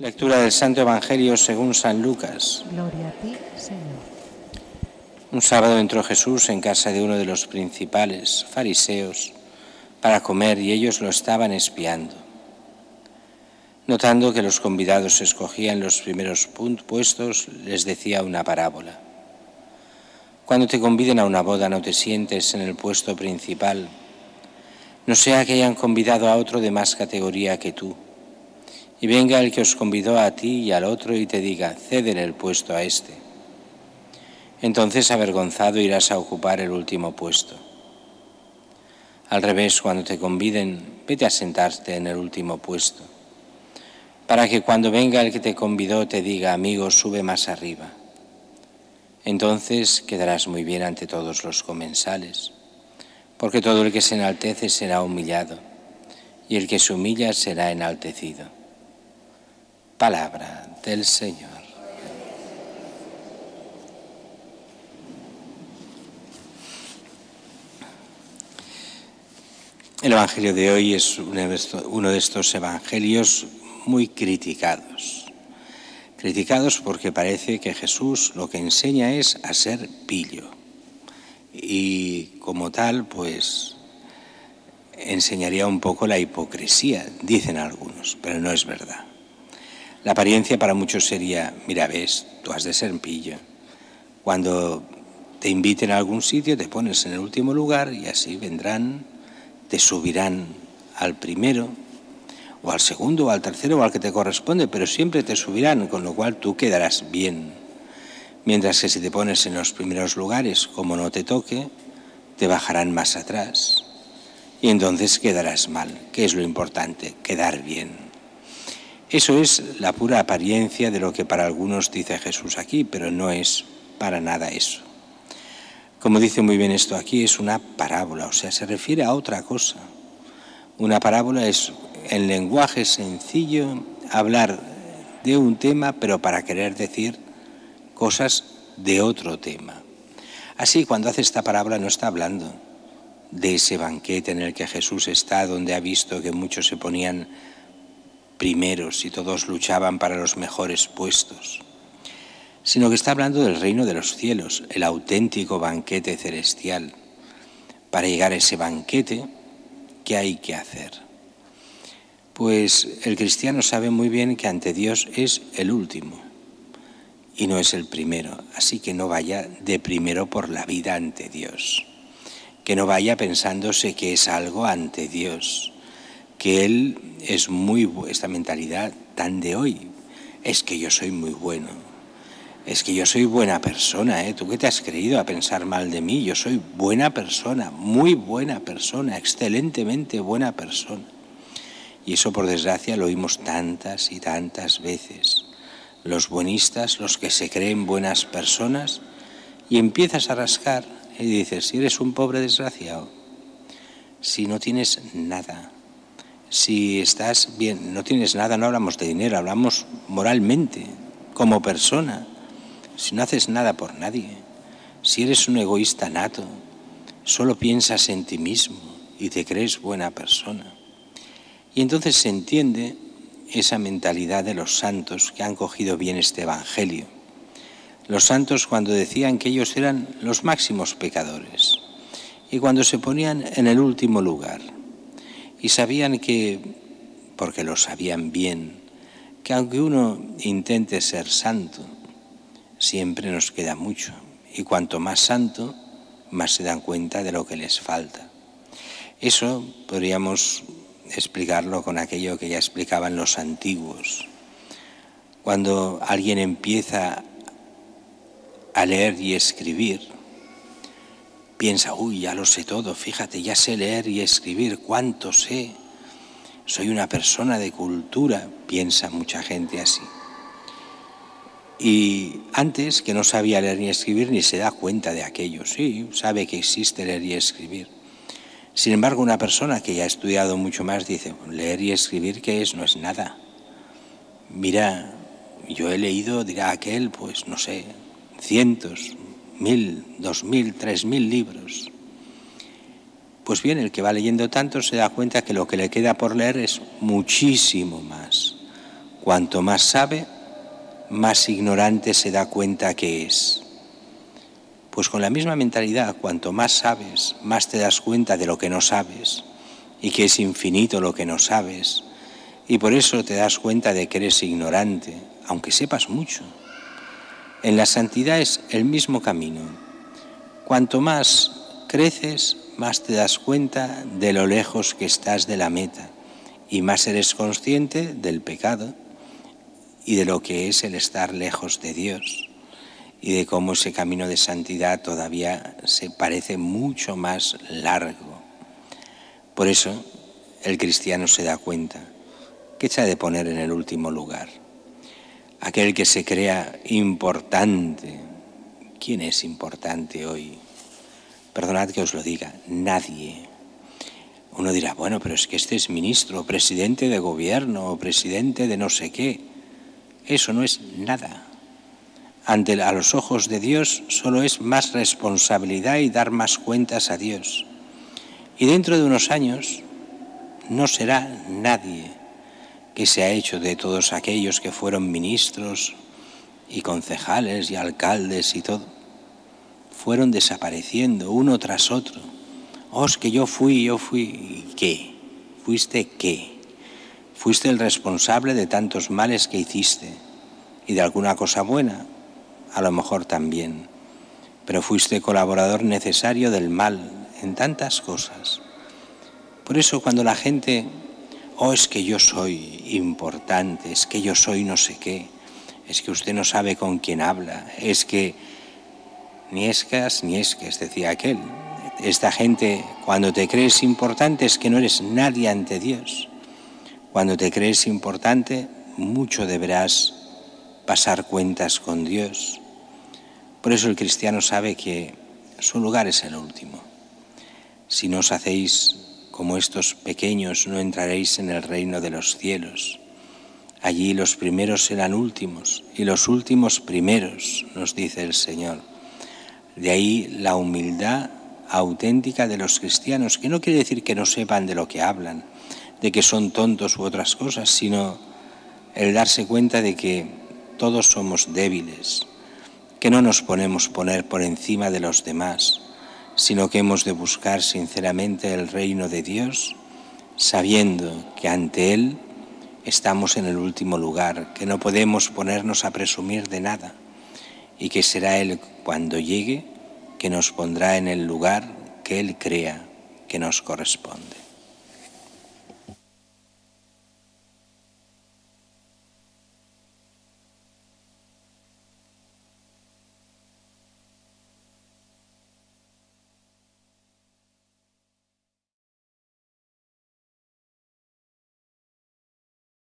Lectura del Santo Evangelio según San Lucas. Gloria a ti, Señor. Un sábado entró Jesús en casa de uno de los principales fariseos para comer y ellos lo estaban espiando. Notando que los convidados escogían los primeros puestos, les decía una parábola. Cuando te conviden a una boda no te sientes en el puesto principal, no sea que hayan convidado a otro de más categoría que tú, y venga el que os convidó a ti y al otro y te diga, ceden el puesto a este. Entonces avergonzado irás a ocupar el último puesto. Al revés, cuando te conviden, vete a sentarte en el último puesto para que cuando venga el que te convidó te diga, amigo, sube más arriba. Entonces quedarás muy bien ante todos los comensales, porque todo el que se enaltece será humillado, y el que se humilla será enaltecido. Palabra del Señor. El Evangelio de hoy es uno de estos evangelios muy criticados. Criticados porque parece que Jesús lo que enseña es a ser pillo. Y como tal, pues enseñaría un poco la hipocresía, dicen algunos, pero no es verdad. La apariencia para muchos sería, mira, ves, tú has de ser pillo. Cuando te inviten a algún sitio, te pones en el último lugar y así vendrán, te subirán al primero o al segundo, o al tercero, o al que te corresponde, pero siempre te subirán, con lo cual tú quedarás bien. Mientras que si te pones en los primeros lugares, como no te toque, te bajarán más atrás. Y entonces quedarás mal, que es lo importante, quedar bien. Eso es la pura apariencia de lo que para algunos dice Jesús aquí, pero no es para nada eso. Como dice muy bien esto aquí, es una parábola, o sea, se refiere a otra cosa. Una parábola es en lenguaje sencillo hablar de un tema, pero para querer decir cosas de otro tema. Así, cuando hace esta parábola no está hablando de ese banquete en el que Jesús está, donde ha visto que muchos se ponían primeros y todos luchaban para los mejores puestos, sino que está hablando del reino de los cielos, el auténtico banquete celestial. Para llegar a ese banquete, ¿qué hay que hacer? Pues el cristiano sabe muy bien que ante Dios es el último y no es el primero, así que no vaya de primero por la vida ante Dios, que no vaya pensándose que es algo ante Dios, que Él es muy, esta mentalidad tan de hoy, es que yo soy muy bueno, es que yo soy buena persona, ¿eh? ¿Tú qué te has creído a pensar mal de mí? Yo soy buena persona, muy buena persona, excelentemente buena persona. Y eso, por desgracia, lo oímos tantas y tantas veces. Los buenistas, los que se creen buenas personas, y empiezas a rascar y dices, si eres un pobre desgraciado, si no tienes nada, si estás bien, no tienes nada, no hablamos de dinero, hablamos moralmente, como persona, si no haces nada por nadie, si eres un egoísta nato, solo piensas en ti mismo y te crees buena persona. Y entonces se entiende esa mentalidad de los santos que han cogido bien este Evangelio. Los santos cuando decían que ellos eran los máximos pecadores y cuando se ponían en el último lugar y sabían que, porque lo sabían bien, que aunque uno intente ser santo, siempre nos queda mucho y cuanto más santo, más se dan cuenta de lo que les falta. Eso podríamos explicarlo con aquello que ya explicaban los antiguos. Cuando alguien empieza a leer y escribir, piensa, uy, ya lo sé todo, fíjate, ya sé leer y escribir, cuánto sé, soy una persona de cultura, piensa mucha gente así. Y antes que no sabía leer ni escribir, ni se da cuenta de aquello, sí, sabe que existe leer y escribir sin embargo, una persona que ya ha estudiado mucho más dice, leer y escribir, ¿qué es? No es nada. Mira, yo he leído, dirá aquel, pues no sé, cientos, mil, dos mil, tres mil libros. Pues bien, el que va leyendo tanto se da cuenta que lo que le queda por leer es muchísimo más. Cuanto más sabe, más ignorante se da cuenta que es. Pues con la misma mentalidad, cuanto más sabes, más te das cuenta de lo que no sabes y que es infinito lo que no sabes. Y por eso te das cuenta de que eres ignorante, aunque sepas mucho. En la santidad es el mismo camino. Cuanto más creces, más te das cuenta de lo lejos que estás de la meta y más eres consciente del pecado y de lo que es el estar lejos de Dios y de cómo ese camino de santidad todavía se parece mucho más largo. Por eso el cristiano se da cuenta que echa de poner en el último lugar. Aquel que se crea importante. ¿Quién es importante hoy? Perdonad que os lo diga, nadie. Uno dirá, bueno, pero es que este es ministro, presidente de gobierno, o presidente de no sé qué. Eso no es nada. Ante a los ojos de Dios solo es más responsabilidad y dar más cuentas a Dios. Y dentro de unos años no será nadie que se ha hecho de todos aquellos que fueron ministros y concejales y alcaldes y todo. Fueron desapareciendo uno tras otro. Oh, que yo fui, yo fui. ¿Qué? ¿Fuiste qué? Fuiste el responsable de tantos males que hiciste y de alguna cosa buena, a lo mejor también, pero fuiste colaborador necesario del mal en tantas cosas. Por eso cuando la gente, oh, es que yo soy importante, es que yo soy no sé qué, es que usted no sabe con quién habla, es que ni escas ni esques, decía aquel. Esta gente, cuando te crees importante, es que no eres nadie ante Dios. Cuando te crees importante, mucho deberás pasar cuentas con Dios. Por eso el cristiano sabe que su lugar es el último. Si no os hacéis como estos pequeños, no entraréis en el reino de los cielos. Allí los primeros serán últimos y los últimos primeros, nos dice el Señor. De ahí la humildad auténtica de los cristianos, que no quiere decir que no sepan de lo que hablan, de que son tontos u otras cosas, sino el darse cuenta de que todos somos débiles, que no nos ponemos poner por encima de los demás, sino que hemos de buscar sinceramente el reino de Dios, sabiendo que ante Él estamos en el último lugar, que no podemos ponernos a presumir de nada y que será Él cuando llegue que nos pondrá en el lugar que Él crea que nos corresponde.